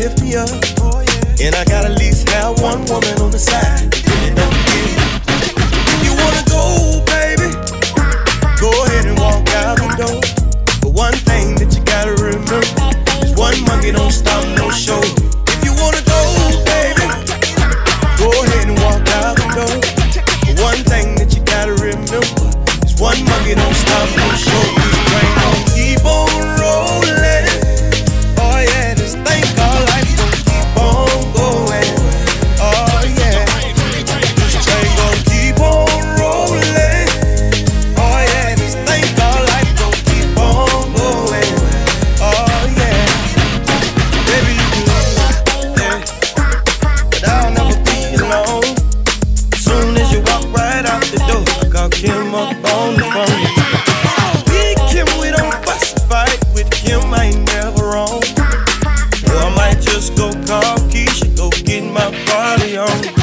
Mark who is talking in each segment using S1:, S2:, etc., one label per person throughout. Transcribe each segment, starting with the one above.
S1: lift me up. Oh, yeah. And I gotta at least have one woman on the side young.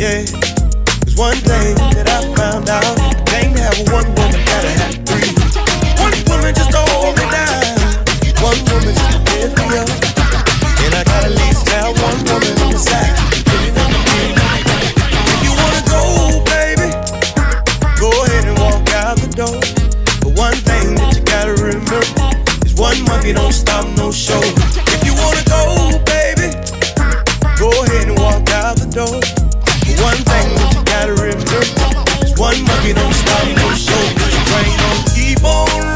S1: yeah. It's one thing that I found out. Dang, have one Brain on show, brain on keyboard.